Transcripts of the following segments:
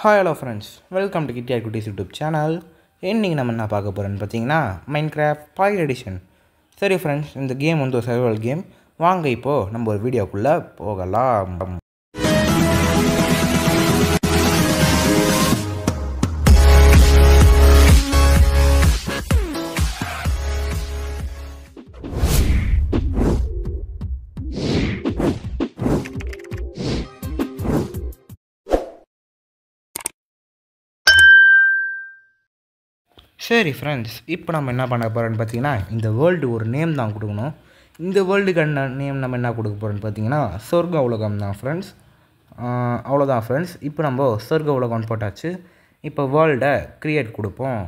Hi hello friends welcome to கிட்டியார் குட்டிஸ் YouTube channel இன்றைக்கி நம்ம என்ன பார்க்க போகிறோன்னு பார்த்தீங்கன்னா மைண்ட் கிராஃப்ட் பாய் எடிஷன் சரி ஃப்ரெண்ட்ஸ் இந்த கேம் வந்து ஒரு சர்வைவல் கேம் வாங்க இப்போது நம்ம ஒரு வீடியோக்குள்ளே போகலாம். சரி ஃப்ரெண்ட்ஸ் இப்போ நம்ம என்ன பண்ண போகிறோன்னு பார்த்தீங்கன்னா இந்த வேர்ல்டு ஒரு நேம் தான் கொடுக்கணும். இந்த வேர்ல்டுக்கான நேம் நம்ம என்ன கொடுக்க போகிறோன்னு பார்த்தீங்கன்னா சொர்க்க உலகம் தான் ஃப்ரெண்ட்ஸ் அவ்வளோதான் ஃப்ரெண்ட்ஸ் இப்போ நம்ம சொர்க்க உலகம்னு போட்டாச்சு. இப்போ வேர்ல்டை க்ரியேட் கொடுப்போம்.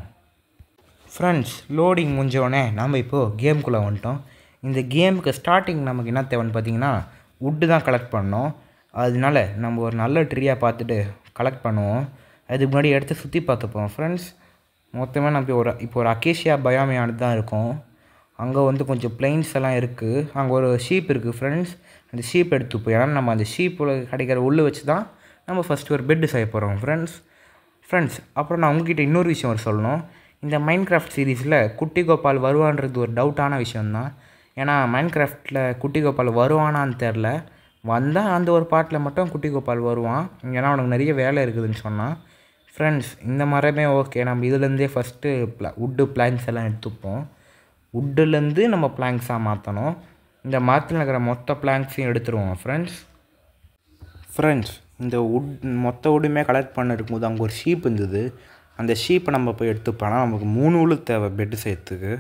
ஃப்ரெண்ட்ஸ் லோடிங் முடிஞ்சோடனே நம்ம இப்போது கேம்குள்ளே வந்துட்டோம். இந்த கேமுக்கு ஸ்டார்டிங் நமக்கு என்ன தேவைன்னு பார்த்தீங்கன்னா வுட்டு தான் கலெக்ட் பண்ணோம். அதனால நம்ம ஒரு நல்ல ட்ரீயாக பார்த்துட்டு கலெக்ட் பண்ணுவோம். அதுக்கு முன்னாடி எடுத்து சுற்றி பார்த்துப்போம் ஃப்ரெண்ட்ஸ் மொத்தமாக நம்ம ஒரு இப்போ ஒரு அகேஷியா பயாமியானது தான் இருக்கும். அங்கே வந்து கொஞ்சம் பிளைன்ஸ் எல்லாம் இருக்குது அங்கே ஒரு ஷீப் இருக்குது ஃப்ரெண்ட்ஸ் அந்த ஷீப் எடுத்துப்போம் ஏன்னா நம்ம அந்த ஷீப்பில் கிடைக்கிற உள்ளே வச்சு தான் நம்ம ஃபஸ்ட்டு ஒரு பெட்டு செய்ய போகிறோம் ஃப்ரெண்ட்ஸ் ஃப்ரெண்ட்ஸ் அப்புறம் நான் உங்ககிட்ட இன்னொரு விஷயம் ஒரு சொல்லணும். இந்த மைண்ட் கிராஃப்ட் சீரீஸில் குட்டி கோபால் வருவான்றது ஒரு டவுட்டான விஷயந்தான் ஏன்னா மைண்ட் கிராஃப்டில் குட்டி கோபால் வருவானான்னு தெரில. வந்தால் அந்த ஒரு பாட்டில் மட்டும் குட்டி கோபால் வருவான். ஏன்னா அவனுக்கு நிறைய வேலை இருக்குதுன்னு சொன்னான். ஃப்ரெண்ட்ஸ் இந்த மரமே ஓகே நம்ம இதுலேருந்தே ஃபஸ்ட்டு ப்ளா வுட்டு பிளாங்க்ஸ் எல்லாம் எடுத்துப்போம். வுட்டுலேருந்து நம்ம பிளாங்க்ஸாக மாற்றணும் இந்த மரத்தில் இருக்கிற மொத்த பிளாங்க்ஸையும் எடுத்துருவோம் ஃப்ரெண்ட்ஸ் ஃப்ரெண்ட்ஸ் இந்த உட் மொத்த வுட்டுமே கலெக்ட் பண்ண இருக்கும்போது அங்கே ஒரு ஷீப் இருந்தது. அந்த ஷீப்பை நம்ம போய் எடுத்துப்போனா நமக்கு மூணு உள்ள தேவை பெட்டு செய்யறதுக்கு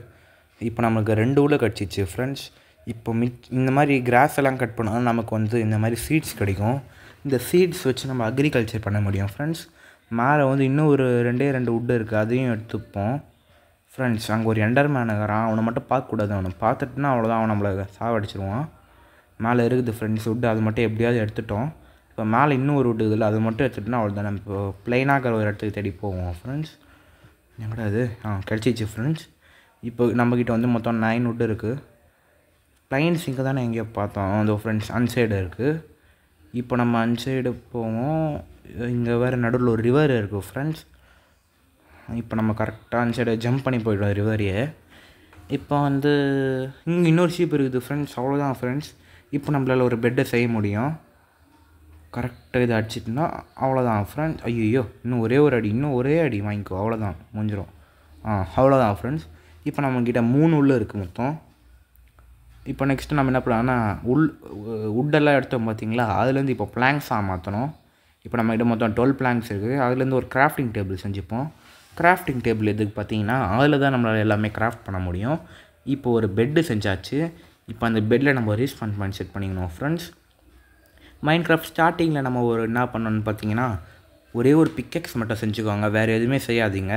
இப்போ நமக்கு ரெண்டு உள்ள கிடச்சிச்சு ஃப்ரெண்ட்ஸ் இப்போ மிச் இந்த மாதிரி கிராஸ் எல்லாம் கட் பண்ணால் நமக்கு வந்து இந்த மாதிரி சீட்ஸ் கிடைக்கும். இந்த சீட்ஸ் வச்சு நம்ம அக்ரிகல்ச்சர் பண்ண முடியும் ஃப்ரெண்ட்ஸ் மேலே வந்து இன்னும் ஒரு ரெண்டே ரெண்டு வுட்டு இருக்குது அதையும் எடுத்துப்போம். ஃப்ரெண்ட்ஸ் அங்கே ஒரு எண்டர்மேன் இருக்கிறான் அவனை மட்டும் பார்க்கக்கூடாது அவனை. பார்த்துட்டுனா அவ்வளோதான் அவன் நம்மளை சாவடிச்சிருவான். மேலே இருக்குது ஃப்ரெண்ட்ஸ் வுட்டு அது மட்டும் எப்படியாவது எடுத்துட்டோம். இப்போ மேலே இன்னும் ஒரு வுட்டு இதில் அது மட்டும் எடுத்துட்டோம்னா அவ்வளோதான் நம்ம இப்போ ப்ளைனாக ஒரு இடத்துக்கு தேடி போவோம் ஃப்ரெண்ட்ஸ் எங்கடா அது ஆ கிடச்சிச்சு ஃப்ரெண்ட்ஸ் இப்போ நம்மக்கிட்ட வந்து மொத்தம் நைன் உட்டு இருக்குது ப்ளைன்ஸ் இங்கே தானே எங்கேயோ பார்த்தோம். அந்த ஃப்ரெண்ட்ஸ் அன்சைடு இருக்குது இப்போ நம்ம அன்சைடு போவோம். இங்கே வேறு நடுவில் ஒரு ரிவர் இருக்குது ஃப்ரெண்ட்ஸ் இப்போ நம்ம கரெக்டாக அன்சைடு ஜம்ப் பண்ணி போய்டுவோம் ரிவரையே இப்போ வந்து இங்கே இன்னொரு ஷீப் இருக்குது ஃப்ரெண்ட்ஸ் அவ்வளோதான் ஃப்ரெண்ட்ஸ் இப்போ நம்மளால் ஒரு பெட்டை செய்ய முடியும். கரெக்டாக இதை அடிச்சிட்டுனா அவ்வளோதான் ஃப்ரெண்ட்ஸ் ஐயோ இன்னும் ஒரே ஒரு அடி இன்னும் ஒரே அடி. வாங்கிக்கோ அவ்வளோதான் முடிஞ்சிடும் ஆ அவ்வளோதான் ஃப்ரெண்ட்ஸ் இப்போ நம்மக்கிட்ட மூணு உள்ள இருக்குது மொத்தம். இப்போ நெக்ஸ்ட்டு நம்ம என்ன பண்ணலாம்னா உள் உட்டெல்லாம் எடுத்தோம் பார்த்தீங்களா? அதுலேருந்து இப்போ பிளாங்க்ஸாக மாற்றணும் இப்போ நம்ம கிட்ட மொத்தம் டுவெல் பிளாங்க்ஸ் இருக்குது அதுலேருந்து ஒரு கிராஃப்டிங் டேபிள் செஞ்சுப்போம். கிராஃப்டிங் டேபிள் எதுக்கு பார்த்தீங்கன்னா அதில் தான் நம்மளால் எல்லாமே கிராஃப்ட் பண்ண முடியும். இப்போ ஒரு பெட்டு செஞ்சாச்சு. இப்போ அந்த பெட்டில் நம்ம ரீஸ்பாண்ட் பண்ணி செட் பண்ணிக்கணும் ஃப்ரெண்ட்ஸ் மைண்ட் கிராஃப்ட் ஸ்டார்டிங்கில் நம்ம ஒரு என்ன பண்ணணும்னு பார்த்தீங்கன்னா ஒரே ஒரு பிக்கெக்ஸ் மட்டும் செஞ்சுக்கோங்க. வேறு எதுவுமே செய்யாதீங்க.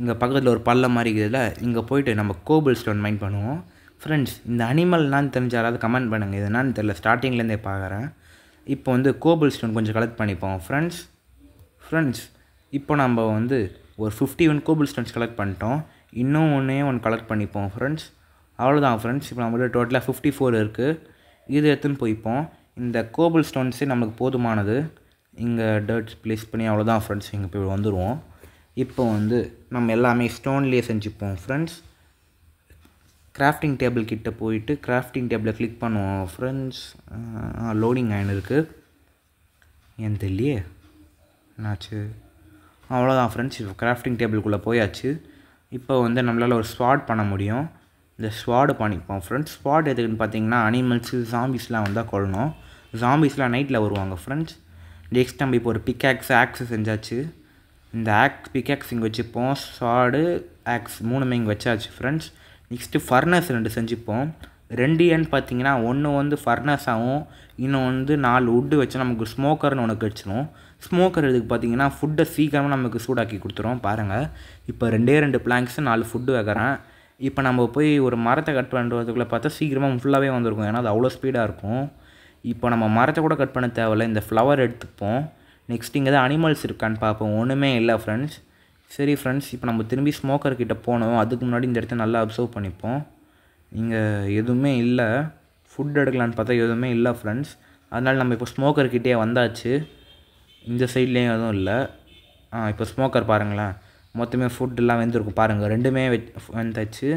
இங்கே பக்கத்தில் ஒரு பள்ளம் மாதிரி இருக்குதுல்ல இங்கே போயிட்டு நம்ம கோபிள் ஸ்டோன் மைண்ட் பண்ணுவோம். ஃப்ரெண்ட்ஸ் இந்த அனிமல் தெரிஞ்ச யாராவது கமெண்ட் பண்ணுங்கள் இது என்னன்னு தெரில ஸ்டார்டிங்லேருந்தே பார்க்குறேன். இப்போ வந்து கோபிள் ஸ்டோன் கொஞ்சம் கலெக்ட் பண்ணிப்போம். ஃப்ரெண்ட்ஸ் ஃப்ரெண்ட்ஸ் இப்போ நம்ம வந்து ஒரு fifty one cobble stones collect பண்ணிட்டோம். இன்னும் ஒன்றே ஒன்று கலெக்ட் பண்ணிப்போம் ஃப்ரெண்ட்ஸ் அவ்வளோதான் ஃப்ரெண்ட்ஸ் இப்போ நம்மகிட்ட டோட்டலாக ஃபிஃப்டி ஃபோர் இருக்குது இது எடுத்துன்னு போய்ப்போம். இந்த கோபிள் ஸ்டோன்ஸே நம்மளுக்கு போதுமானது. இங்கே டர்ட்ஸ் ப்ளேஸ் பண்ணி அவ்வளோதான் ஃப்ரெண்ட்ஸ் இங்கே போய் வந்துடுவோம் இப்போ வந்து நம்ம எல்லாமே ஸ்டோன்லேயே செஞ்சுப்போம் ஃப்ரெண்ட்ஸ் கிராஃப்டிங் டேபிள் கிட்டே போயிட்டு கிராஃப்டிங் டேபிளை கிளிக் பண்ணுவோம். ஃப்ரெண்ட்ஸ் லோடிங் ஆயின் இருக்குது ஏன் தெரியலையே? என்னாச்சு? அவ்வளோதான் ஃப்ரெண்ட்ஸ் இப்போ கிராஃப்டிங் டேபிளுக்குள்ளே போயாச்சு. இப்போ வந்து நம்மளால் ஒரு ஸ்வாட் பண்ண முடியும். இந்த ஸ்வாடு பண்ணிப்போம். ஃப்ரெண்ட்ஸ் ஸ்வாட் எதுக்குன்னு பார்த்தீங்கன்னா அனிமல்ஸு ஜாம்பிஸ்லாம் வந்தால் கொள்ளணும் ஜாம்பிஸ்லாம் நைட்டில் வருவாங்க ஃப்ரெண்ட்ஸ் நெக்ஸ்ட் நம்ம இப்போ ஒரு பிக்காக்ஸ் ஆக்ஸ் செஞ்சாச்சு. இந்த ஆக்ஸ் பிக்காக்ஸ் இங்கே வச்சுப்போம். ஸ்வாடு ஆக்ஸ் மூணுமே இங்கே வச்சாச்சு ஃப்ரெண்ட்ஸ் நெக்ஸ்ட்டு ஃபர்னஸ் ரெண்டு செஞ்சுப்போம். ரெண்டு ஏன்னு பார்த்தீங்கன்னா ஒன்று வந்து ஃபர்னஸாகவும் இன்னும் வந்து நாலு வுட்டு வச்சு நமக்கு ஸ்மோக்கர்னு ஒன்று கிடச்சிரும் ஸ்மோக்கர் இதுக்கு பார்த்தீங்கன்னா ஃபுட்டை சீக்கிரமாக நமக்கு சூடாக்கி கொடுத்துரும். பாருங்கள் இப்போ ரெண்டே ரெண்டு பிளாங்க்ஸு நாலு ஃபுட்டு வைக்கிறேன். இப்போ நம்ம போய் ஒரு மரத்தை கட் பண்ணுறதுக்குள்ளே பார்த்தா சீக்கிரமாக ஃபுல்லாகவே வந்திருக்கும். ஏன்னா அது அவ்வளோ ஸ்பீடாக இருக்கும். இப்போ நம்ம மரத்தை கூட கட் பண்ண தேவையில்ல. இந்த ஃப்ளவர் எடுத்துப்போம். நெக்ஸ்ட் இங்கே தான் அனிமல்ஸ் இருக்கான்னு பார்ப்போம். ஒன்றுமே இல்லை ஃப்ரெண்ட்ஸ் சரி ஃப்ரெண்ட்ஸ் இப்போ நம்ம திரும்பி ஸ்மோக்கர் கிட்டே போனோம். அதுக்கு முன்னாடி இந்த இடத்த நல்லா அப்சர்வ் பண்ணிப்போம். இங்கே எதுவுமே இல்லை. ஃபுட் எடுக்கலான்னு பார்த்தா எதுவுமே இல்லை ஃப்ரெண்ட்ஸ் அதனால் நம்ம இப்போ ஸ்மோக்கர்கிட்டே வந்தாச்சு. இந்த சைட்லேயும் எதுவும் இல்லை. ஆ இப்போ ஸ்மோக்கர் பாருங்களேன். மொத்தமே ஃபுட்டெல்லாம் வெந்திருக்கும். பாருங்கள் ரெண்டுமே வெச் வெந்தாச்சு.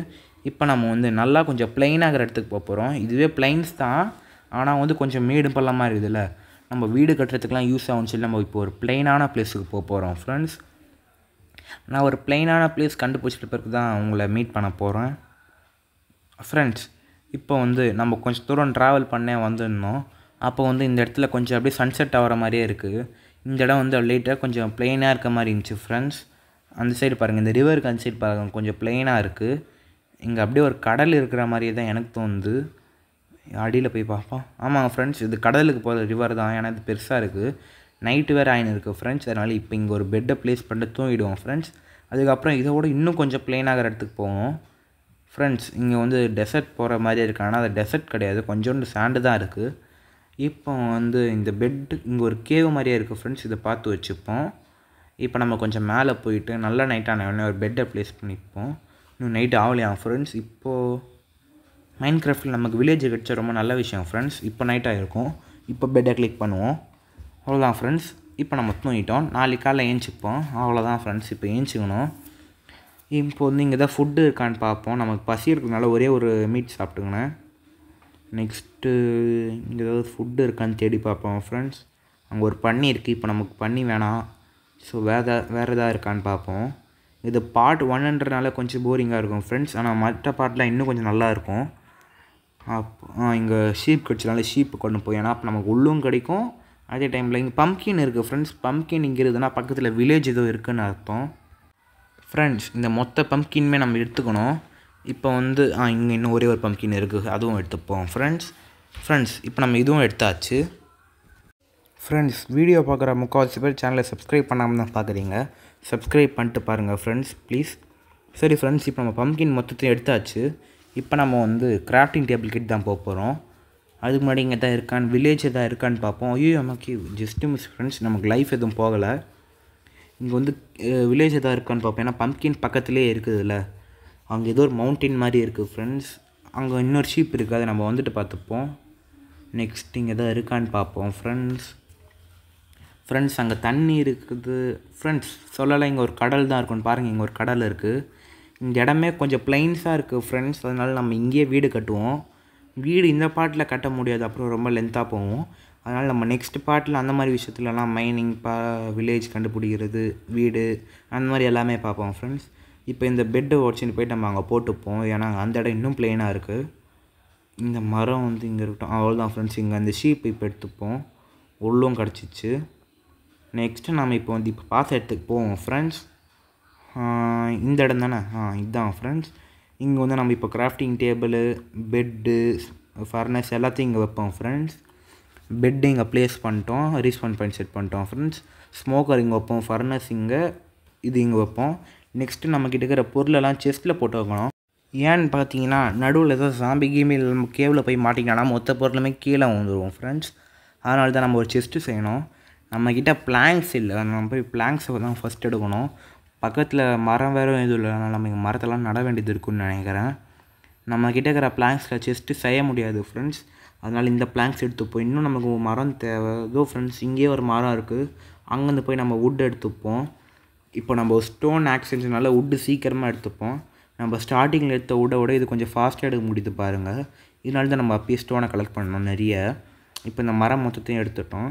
இப்போ நம்ம வந்து நல்லா கொஞ்சம் ப்ளைனாகிற இடத்துக்கு போக போகிறோம் இதுவே பிளைன்ஸ் தான். ஆனால் வந்து கொஞ்சம் மேடு பள்ளமாக இருக்குதுல்ல. நம்ம வீடு கட்டுறதுக்கெலாம் யூஸ் ஆகும்னு சொல்லி நம்ம இப்போ ஒரு ப்ளைனான பிளேஸுக்கு போக போகிறோம் ஃப்ரெண்ட்ஸ் நான் ஒரு பிளெயினான பிளேஸ் கண்டுபிடிச்சிட்ட பிறகு தான் உங்களை மீட் பண்ண போகிறேன் ஃப்ரெண்ட்ஸ் இப்போ வந்து நம்ம கொஞ்சம் தூரம் ட்ராவல் பண்ணே வந்திருந்தோம். அப்போ வந்து இந்த இடத்துல கொஞ்சம் அப்படியே சன்செட் ஆகிற மாதிரியே இருக்குது இந்த இடம் வந்து லேட்டாக கொஞ்சம் பிளெயினாக இருக்க மாதிரி இருந்துச்சு ஃப்ரெண்ட்ஸ் அந்த சைடு பாருங்கள் இந்த ரிவருக்கு அந்த சைடு பாருங்கள் கொஞ்சம் பிளெயினாக இருக்குது இங்கே அப்படியே ஒரு கடல் இருக்கிற மாதிரியே தான் எனக்கு தோணுது. அடியில் போய் பார்ப்போம். ஆமாங்க ஃப்ரெண்ட்ஸ் இது கடலுக்கு போகிற ரிவர் தான். ஏன்னா இது பெருசாக இருக்குது நைட்டு வேறு ஆயின் இருக்குது ஃப்ரெண்ட்ஸ் அதனால் இப்போ இங்கே ஒரு பெட்டை ப்ளேஸ் பண்ணிட்டு தூங்கிடுவோம் ஃப்ரெண்ட்ஸ் அதுக்கப்புறம் இதோட இன்னும் கொஞ்சம் பிளெயின் ஆகிற இடத்துக்கு போவோம். ஃப்ரெண்ட்ஸ் இங்கே வந்து டெசர்ட் போகிற மாதிரி இருக்கு ஆனால் அது டெசர்ட் கிடையாது. கொஞ்சோண்டு சாண்டு தான் இருக்குது இப்போ வந்து இந்த பெட்டு இங்கே ஒரு கேவ் மாதிரியே இருக்குது ஃப்ரெண்ட்ஸ் இதை பார்த்து வச்சுப்போம். இப்போ நம்ம கொஞ்சம் மேலே போயிட்டு நல்ல நைட்டான உடனே ஒரு பெட்டை ப்ளேஸ் பண்ணிப்போம். இன்னும் நைட் ஆகலையா ஃப்ரெண்ட்ஸ் இப்போது மைண்ட் கிராஃப்டில் நமக்கு வில்லேஜ் கிடச்ச ரொம்ப நல்ல விஷயம் ஃப்ரெண்ட்ஸ் இப்போ நைட் ஆகிருக்கும் இப்போ பெட்டை கிளிக் பண்ணுவோம். அவ்வளோதான் ஃப்ரெண்ட்ஸ் இப்போ நம்ம தூங்கிட்டோம். நாளைக்கு காலைல ஏஞ்சிப்போம். அவ்வளோதான் ஃப்ரெண்ட்ஸ் இப்போ ஏஞ்சிக்கணும். இப்போ வந்து இங்கே தான் ஃபுட்டு இருக்கான்னு பார்ப்போம். நமக்கு பசி இருக்கிறதுனால ஒரே ஒரு மீட் சாப்பிட்டுங்கண்ணே நெக்ஸ்ட்டு இங்கே ஏதாவது ஃபுட்டு இருக்கான்னு தேடி பார்ப்போம் ஃப்ரெண்ட்ஸ் அங்கே ஒரு பண்ணி இருக்குது இப்போ நமக்கு பண்ணி வேணாம். ஸோ வேறு வேறு எதாவது இருக்கான்னு பார்ப்போம். இது பார்ட் ஒன்ன்றனால கொஞ்சம் போரிங்காக இருக்கும் ஃப்ரெண்ட்ஸ் ஆனால் மற்ற பார்ட்லாம் இன்னும் கொஞ்சம் நல்லா இருக்கும். இங்கே ஷீப் கிடச்சதுனால ஷீப்பு கொண்டு போய் ஏன்னா அப்போ நமக்கு உள்ளும் கிடைக்கும். அதே டைமில் இங்கே பம்கின் இருக்குது ஃப்ரெண்ட்ஸ் பம்கின் இங்கே இருக்குதுன்னா பக்கத்தில் வில்லேஜ் ஏதோ இருக்குதுன்னு அர்த்தம். ஃப்ரெண்ட்ஸ் இந்த மொத்த பம்கின்மே நம்ம எடுத்துக்கணும். இப்போ வந்து ஆ இங்கே இன்னும் ஒரே ஒரு பம்கின் இருக்குது அதுவும் எடுத்துப்போம். ஃப்ரெண்ட்ஸ் ஃப்ரெண்ட்ஸ் இப்போ நம்ம இதுவும் எடுத்தாச்சு. ஃப்ரெண்ட்ஸ் வீடியோ பார்க்குற முக்கால்வாசி பேர் சேனலை சப்ஸ்கிரைப் பண்ணாமல் தான் பார்க்குறீங்க. சப்ஸ்கிரைப் பண்ணிட்டு பாருங்கள் ஃப்ரெண்ட்ஸ் ப்ளீஸ் சரி ஃப்ரெண்ட்ஸ் இப்போ நம்ம பம்கின் மொத்தத்தையும் எடுத்தாச்சு. இப்போ நம்ம வந்து கிராஃப்டிங் டேபிள் கிட் தான் போக போகிறோம் அதுக்கு முன்னாடி இங்கே தான் இருக்கான்னு வில்லேஜ் எதாவது இருக்கான்னு பார்ப்போம். ஐயோ நமக்கு ஜஸ்ட்டு மிஸ் ஃப்ரெண்ட்ஸ் நமக்கு லைஃப் எதுவும் போகலை. இங்கே வந்து வில்லேஜ் எதாவது இருக்கான்னு பார்ப்போம். ஏன்னா பம்ப்கின் பக்கத்துலேயே இருக்குதுல்ல. அங்கே ஏதோ ஒரு மவுண்டைன் மாதிரி இருக்குது ஃப்ரெண்ட்ஸ் அங்கே இன்னொரு ஷீப் இருக்குது அதை நம்ம வந்துட்டு பார்த்துப்போம். நெக்ஸ்ட் இங்கே எதாவது இருக்கான்னு பார்ப்போம் ஃப்ரெண்ட்ஸ் ஃப்ரெண்ட்ஸ் அங்கே தண்ணி இருக்குது. ஃப்ரெண்ட்ஸ் சொல்லலை இங்கே ஒரு கடல் தான் இருக்குன்னு பாருங்கள் இங்கே ஒரு கடல் இருக்குது இந்த இடமே கொஞ்சம் பிளைன்ஸாக இருக்குது ஃப்ரெண்ட்ஸ் அதனால் நம்ம இங்கேயே வீடு கட்டுவோம். வீடு இந்த பாட்டில் கட்ட முடியாது. அப்புறம் ரொம்ப லென்த்தாக போவோம் அதனால் நம்ம நெக்ஸ்ட் பாட்டில் அந்த மாதிரி விஷயத்துலலாம் மைனிங் பா வில்லேஜ் கண்டுபிடிக்கிறது வீடு அந்த மாதிரி எல்லாமே பார்ப்போம் ஃப்ரெண்ட்ஸ் இப்போ இந்த பெட்டை உடச்சின்னு போயிட்டு நம்ம அங்கே போட்டுப்போம். ஏன்னா அந்த இடம் இன்னும் பிளெயினாக இருக்குது இந்த மரம் வந்து இங்கே இருக்கட்டும். அவ்வளோதான் ஃப்ரெண்ட்ஸ் இங்கே அந்த ஷீப் இப்போ எடுத்துப்போம். உள்ளும் கிடச்சிச்சு. நெக்ஸ்ட்டு நம்ம இப்போ வந்து இப்போ பார்த்த இடத்துக்கு போவோம் ஃப்ரெண்ட்ஸ் இந்த இடம் தானே? ஆ இதுதான் ஃப்ரெண்ட்ஸ் இங்கே வந்து நம்ம இப்போ கிராஃப்டிங் டேபிள் பெட்டு ஃபர்னஸ் எல்லாத்தையும் இங்கே வைப்போம் ஃப்ரெண்ட்ஸ் பெட்டு இங்கே ப்ளேஸ் பண்ணிட்டோம் ரீஸ்பாண்ட் பாயிண்ட் செட் பண்ணிட்டோம் ஃப்ரெண்ட்ஸ் ஸ்மோக்கர் இங்கே வைப்போம் ஃபர்னஸ் இங்கே இது இங்கே வைப்போம். நெக்ஸ்ட்டு நம்மக்கிட்ட இருக்கிற பொருளெல்லாம் செஸ்ட்டில் போட்டு வைக்கணும். ஏன்னு பார்த்தீங்கன்னா நடுவில் ஏதோ சாம்பி கீமி நம்ம கேவில் போய் மாட்டிங்கன்னா மொத்த பொருளுமே கீழே வந்துடுவோம் ஃப்ரெண்ட்ஸ் அதனால தான் நம்ம ஒரு செஸ்ட்டு செய்யணும். நம்மக்கிட்ட பிளாங்க்ஸ் இல்லை. நம்ம போய் பிளாங்க்ஸை தான் ஃபஸ்ட் எடுக்கணும். பக்கத்தில் மரம் வேறு எதுவும் இல்லை. அதனால் நம்ம இங்கே மரத்தெல்லாம் நட வேண்டியது இருக்குன்னு நினைக்கிறேன். நம்மக்கிட்ட இருக்கிற பிளாங்க்ஸில் செஸ்ட்டு செய்ய முடியாது ஃப்ரெண்ட்ஸ் அதனால் இந்த பிளாங்க்ஸ் எடுத்துப்போம் இன்னும் நமக்கு மரம் தேவை. ஏதோ ஃப்ரெண்ட்ஸ் இங்கேயே ஒரு மரம் இருக்குது அங்கேருந்து போய் நம்ம வுட் எடுத்துப்போம். இப்போ நம்ம ஸ்டோன் ஆக்சிடென்ட்னால வுட்டு சீக்கிரமாக எடுத்துப்போம். நம்ம ஸ்டார்டிங்கில் எடுத்த வுட்டை விட இது கொஞ்சம் ஃபாஸ்ட்டாக எடுக்க முடியுது பாருங்கள் இதனால தான் நம்ம அப்பயே ஸ்டோனை கலெக்ட் பண்ணோம் நிறைய. இப்போ இந்த மரம் மொத்தத்தையும் எடுத்துட்டோம்.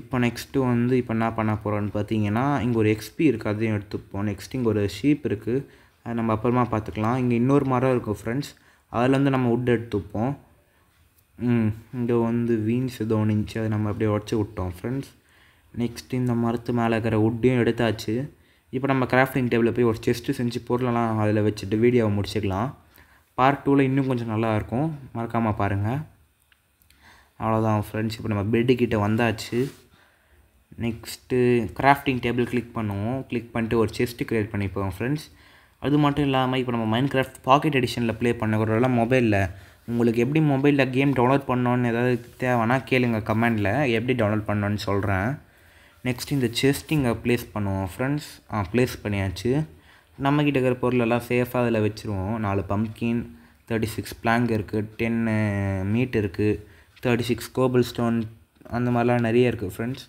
இப்போ நெக்ஸ்ட்டு வந்து இப்போ என்ன பண்ண போகிறோன்னு பார்த்தீங்கன்னா இங்கே ஒரு எக்ஸ்பி இருக்குது அதையும் எடுத்துப்போம். நெக்ஸ்ட் இங்கே ஒரு ஷீப் இருக்குது அதை நம்ம அப்புறமா பார்த்துக்கலாம். இங்கே இன்னொரு மரம் இருக்கும் ஃப்ரெண்ட்ஸ் அதில் வந்து நம்ம உட் எடுத்துப்போம். ம் இங்கே வந்து வீன்ஸ் ஏதோ ஒன்று இருந்துச்சு. அதை நம்ம அப்படியே உடச்சி விட்டோம் ஃப்ரெண்ட்ஸ் நெக்ஸ்ட் இந்த மரத்து மேலே இருக்கிற வுட்டையும் எடுத்தாச்சு. இப்போ நம்ம கிராஃப்டிங் டேபிளில் போய் ஒரு செஸ்ட்டு செஞ்சு பொருளெல்லாம் அதில் வச்சுட்டு வீடியோவை முடிச்சுக்கலாம். பார்ட் டூவில் இன்னும் கொஞ்சம் நல்லாயிருக்கும் மறக்காமல் பாருங்கள் அவ்வளோதான் ஃப்ரெண்ட்ஸ் இப்போ நம்ம பெட்டுக்கிட்ட வந்தாச்சு. நெக்ஸ்ட்டு கிராஃப்டிங் டேபிள் கிளிக் பண்ணுவோம் கிளிக் பண்ணிட்டு ஒரு செஸ்ட்டு க்ரியேட் பண்ணிப்போம் ஃப்ரெண்ட்ஸ் அது மட்டும் இல்லாமல் இப்போ நம்ம மைண்ட் கிராஃப்ட் பாக்கெட் எடிஷனில் ப்ளே பண்ணுறதெல்லாம் மொபைலில் உங்களுக்கு எப்படி மொபைலில் கேம் டவுன்லோட் பண்ணோன்னு ஏதாவது தேவைன்னா கேளுங்க கமெண்டில் எப்படி டவுன்லோட் பண்ணோன்னு சொல்கிறேன் நெக்ஸ்ட் இந்த செஸ்ட் இங்கே ப்ளேஸ் பண்ணுவோம் ஃப்ரெண்ட்ஸ் ஆ ப்ளேஸ் பண்ணியாச்சு. நம்மக்கிட்ட இருக்கிற பொருளெல்லாம் சேஃபாக அதில் வச்சுருவோம். நாலு பம்கின் தேர்ட்டி சிக்ஸ் பிளாங்க் இருக்குது டென்னு மீட் இருக்குது தேர்ட்டி சிக்ஸ் கோபிள் ஸ்டோன் அந்த மாதிரிலாம் நிறைய இருக்குது ஃப்ரெண்ட்ஸ்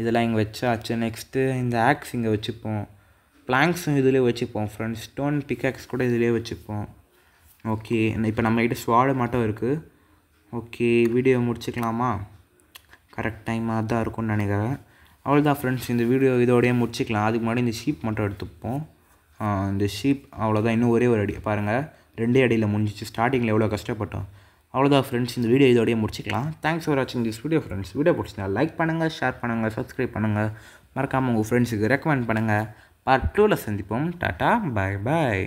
இதெல்லாம் இங்கே வச்சாச்சு நெக்ஸ்ட்டு இந்த ஆக்ஸ் இங்கே வச்சுப்போம். பிளாங்க்ஸும் இதிலே வச்சுப்போம் ஃப்ரெண்ட்ஸ் ஸ்டோன் பிக்காக்ஸ் கூட இதிலே வச்சுப்போம். ஓகே இப்போ நம்மகிட்ட ஸ்வாடு மட்டும் இருக்குது ஓகே வீடியோ முடிச்சுக்கலாமா? கரெக்ட் டைமாக தான் இருக்கும்னு நினைக்கிறேன். அவ்வளோதான் ஃப்ரெண்ட்ஸ் இந்த வீடியோ இதோடய முடிச்சுக்கலாம். அதுக்கு முன்னாடி இந்த ஷீப் மட்டும் எடுத்துப்போம். இந்த ஷீப் அவ்வளோதான் இன்னும் ஒரே ஒரு அடி. பாருங்கள் ரெண்டே அடியில் முடிஞ்சிச்சு. ஸ்டார்டிங்கில் எவ்வளோ கஷ்டப்பட்டோம்? அவ்வளோதான் ஃப்ரெண்ட்ஸ் இந்த வீடியோ இதோடய முடிச்சிக்கலாம். தேங்க்ஸ் ஃபார் வாட்சிங் திஸ் வீடியோ ஃப்ரெண்ட்ஸ் வீடியோ பிடிச்சிங்கன்னா லைக் பண்ணுங்கள் ஷேர் பண்ணுங்கள் சப்ஸ்கிரைப் பண்ணுங்கள் மறக்காமல் உங்கள் ஃப்ரெண்ட்ஸுக்கு ரெக்கமெண்ட் பண்ணுங்கள் பார்ட் டூவில் சந்திப்போம். டாட்டா பாய் பாய்